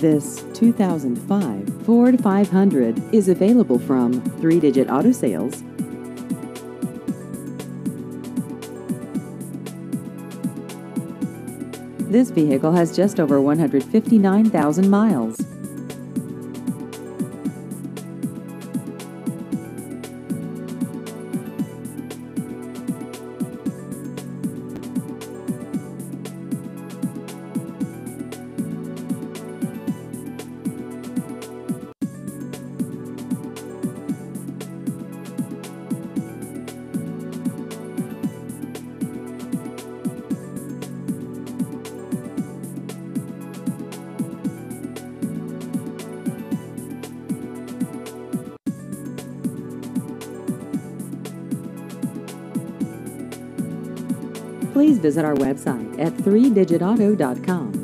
This 2005 Ford 500 is available from 3-Digit Auto Sales. This vehicle has just over 159,000 miles. Please visit our website at 3digitauto.com.